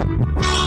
Ah!